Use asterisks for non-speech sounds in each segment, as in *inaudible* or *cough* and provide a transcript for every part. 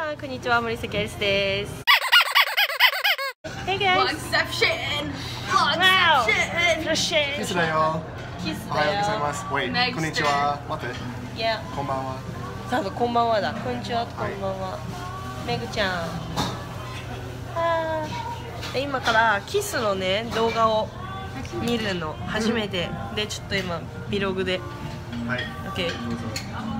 さんこんにちは森崎アリスです。Hey guys. Vlogception! Wow. キスだよ。おはようございます。Wait、こんにちは。待って、いやこんばんは。さあこんばんはだ。こんにちはこんばんは。めぐちゃん。で今からキスのね動画を見るの。初めて。でちょっと今ビログで。はい。OK どうぞ。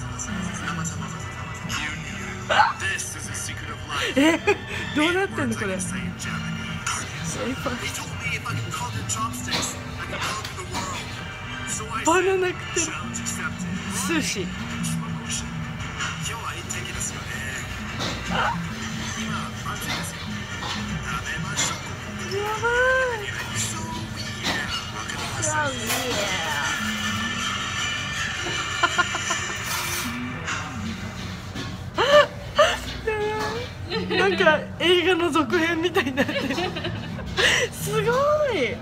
えどうなってんのこれ？バナ。やばい。なんか映画の続編みたいになってる。すごい。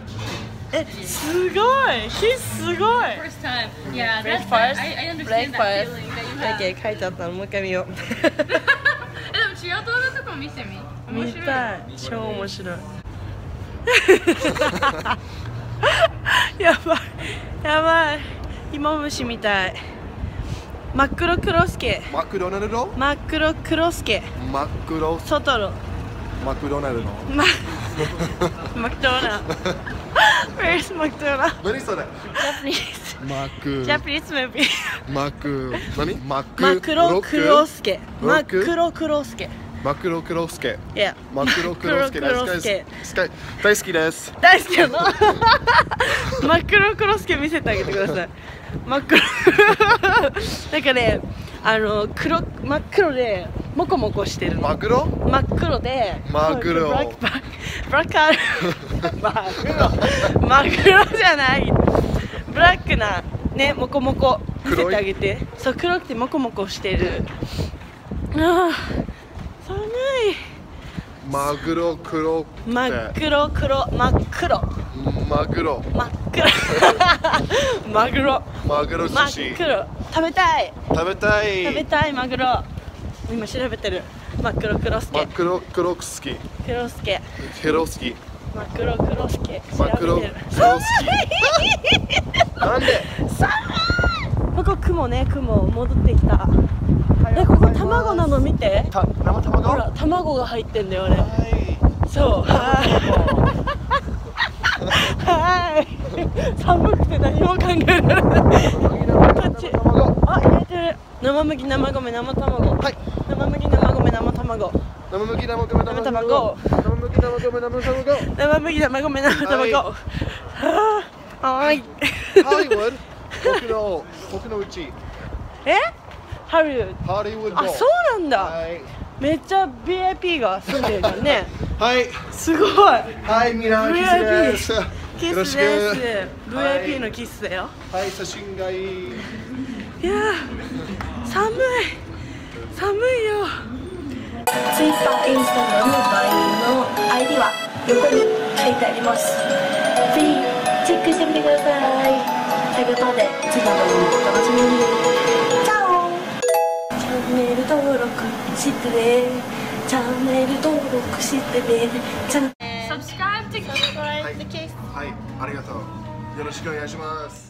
えすごい。キスすごい。First time. Yeah, Break that's first, I, I understand break that first? feeling that you have. OK 書いてあったの。もう一回見よう。*laughs* えでも違う動画とか見せてみ。面見白い。たい。超面白い。*laughs* やばい。やばい。芋虫みたい真っ黒クロスケ。マクドナルド？真っ黒クロスケ。マクロ？外のマクドナルド？マ *laughs* マクドナ Where's マクドナ何それ？マク。Japanese movie マク。何？マク。真っ黒クロスケ。真っロックロスケ。マクロクロスケ。マクロクロスケ。真っ黒クロスケ。スカイ大好きです。大好きなの *laughs* *laughs* 真っ黒クロスケ見せてあげてください。真っ黒。*laughs* なんかねあの黒真っ黒でモコモコしてるの。マクロ真っ黒でマグロブラックブラックロマグロじゃない。ブラックなねモコモコ見せてあげて。そう黒くてモコモコしてる。ああ寒い。マグロ黒真っ黒黒真っ黒。マグロ真っ黒 *laughs* マグロ。マグロ寿司。黒食べたい。食べたい。食べたいマグロ。今調べてる。真っ黒クロスケ。マクロ黒好きクロスケ。ヘロ好き真っ黒クロスケ。調マクロべてる。黒好きなんで寒いここ雲ね雲戻ってきた。えここ卵なの見て。た生卵？ほら卵が入ってんだよねはい。そう。はいはい寒くて何も考えられないこっちあ入れてる生麦生米生卵。はい。生麦生米生卵。生麦生米生生卵卵生麦生米生卵生麦生米生卵はあはいハリウッド僕の僕のうちえハリウッドハリウッドあそうなんだはいめっちゃ VIP が住んでるじゃんねはいすごいはいみんなキスですキスです。VIP のキスだよ。はい。写真がいいいやー寒い。寒いよ。Twitter、インスタグラム、LINE の ID は横に書いてあります。ぜひチェックしてみてください。ということで次の動画もお楽しみに。チャオ。チャンネル登録してね。チャンネル登録してねチャン Subscribe to ネルはい、ありがとう。よろしくお願いします。